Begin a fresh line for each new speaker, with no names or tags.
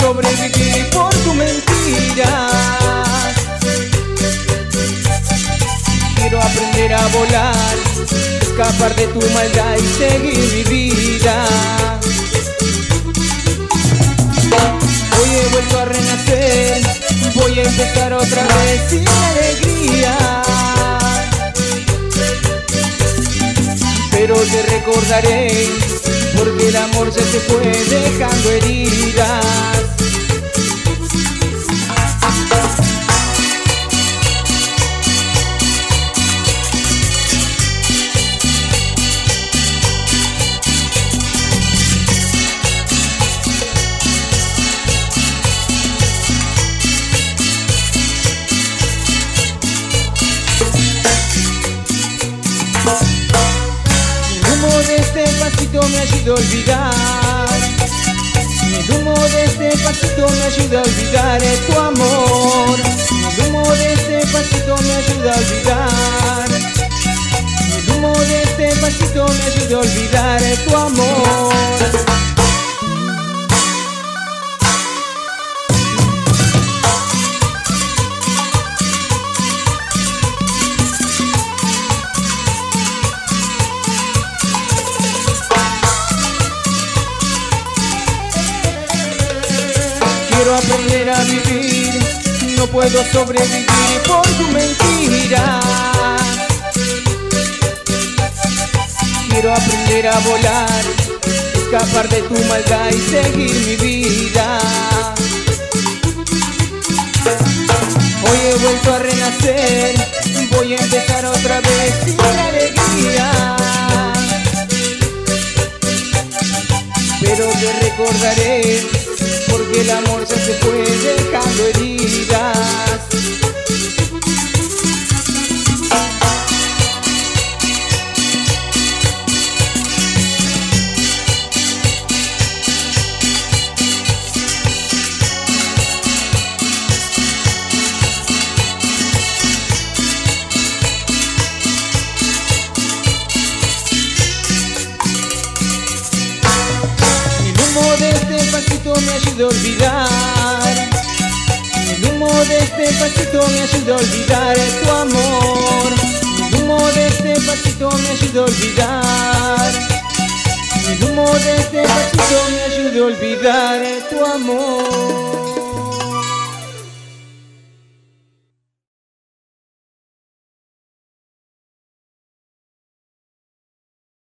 sobrevivir por tu mentira. Quiero aprender a volar, escapar de tu maldad y seguir mi vida. Hoy he vuelto a renacer, voy a empezar otra vez sin alegría. Pero te recordaré, porque el amor ya se fue dejando heridas. Pasito me ayuda a olvidar. El humo de este pasito me ayuda a olvidar eh, tu amor. El humo de este pasito me ayuda a olvidar. El humo de este pasito me ayuda a olvidar eh, tu amor. Quiero aprender a vivir, no puedo sobrevivir por tu mentira. Quiero aprender a volar, escapar de tu maldad y seguir mi vida. Hoy he vuelto a renacer, voy a empezar otra vez sin alegría. Pero te recordaré, porque el amor ya se fue dejando heridas. Ayuda a olvidar. El humo de este pasito me ayuda a olvidar tu amor. El humo de este pasito me ayuda a olvidar. El humo de este pasito me ayuda a olvidar tu amor.